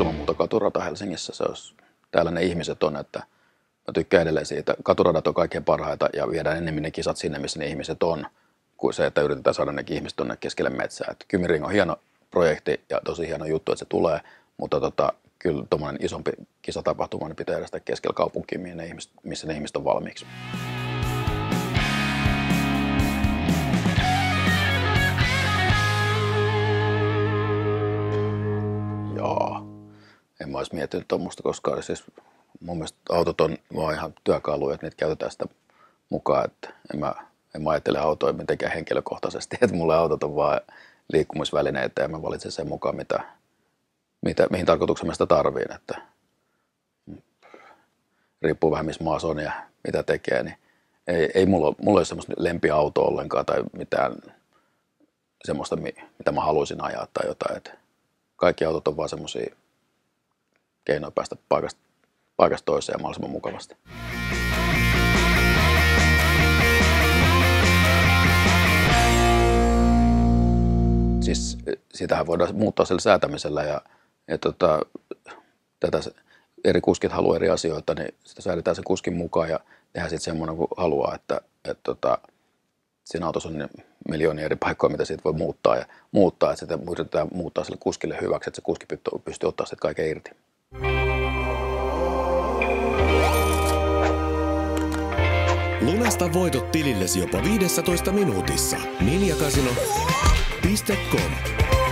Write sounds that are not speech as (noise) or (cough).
autokaturata Helsingissä. Se olisi, täällä ne ihmiset on, että mä tykkään edelleen siitä. Katuradat on kaikkein parhaita ja viedään enemmän ne kisat sinne, missä ne ihmiset on, kuin se, että yritetään saada ne ihmiset tuonne keskelle metsää. Et Kymiring on hieno projekti ja tosi hieno juttu, että se tulee, mutta tota, kyllä tuommoinen isompi kisatapahtuma niin pitää järjestää keskellä ihmiset, missä ne ihmiset on valmiiksi. En mä olisi miettinyt tuommoista koskaan. Siis mun mielestä autot on vaan ihan työkaluja, että niitä käytetään sitä mukaan. Että en, mä, en mä ajattele autoja mitenkään henkilökohtaisesti, (laughs) että mulle autot on vaan liikkumisvälineitä ja mä valitsen sen mukaan, mitä, mitä, mihin tarkoitukseen mä sitä tarviin. Että riippuu vähän missä maassa on ja mitä tekee, niin ei, ei mulla, mulla ole semmoista lempiautoa ollenkaan tai mitään semmoista, mitä mä haluaisin ajaa tai jotain. Että kaikki autot on vaan semmoisia keinoja päästä paikasta, paikasta toiseen mahdollisimman mukavasti. Siis sitähän voidaan muuttaa sillä säätämisellä ja, ja tota, tätä eri kuskit haluaa eri asioita, niin sitä säädetään se kuskin mukaan ja tehdään sitten semmoinen kuin haluaa, että, että tota, siinä autossa on miljoonia eri paikkoja, mitä siitä voi muuttaa ja muuttaa, että sitä yritetään muuttaa sille kuskille hyväksi, että se kuski pystyy ottaa sitten kaiken irti. Lunasta voitot tilillesi jopa 15 minuutissa. Ninjakasino.com